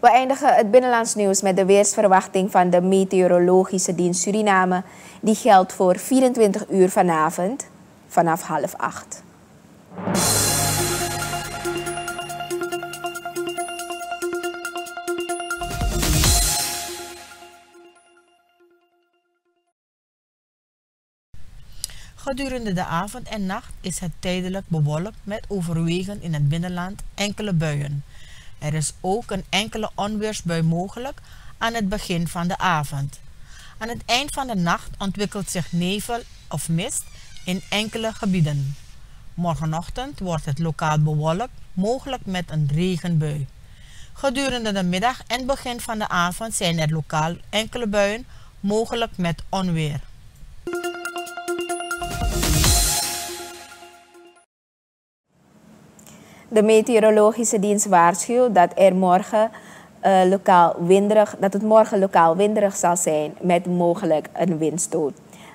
We eindigen het binnenlands nieuws met de weersverwachting van de Meteorologische Dienst Suriname. Die geldt voor 24 uur vanavond vanaf half acht. Gedurende de avond en nacht is het tijdelijk bewolkt met overwegend in het binnenland enkele buien. Er is ook een enkele onweersbui mogelijk aan het begin van de avond. Aan het eind van de nacht ontwikkelt zich nevel of mist in enkele gebieden. Morgenochtend wordt het lokaal bewolkt, mogelijk met een regenbui. Gedurende de middag en begin van de avond zijn er lokaal enkele buien, mogelijk met onweer. De meteorologische dienst waarschuwt dat, er morgen, uh, lokaal winderig, dat het morgen lokaal winderig zal zijn met mogelijk een windstoot.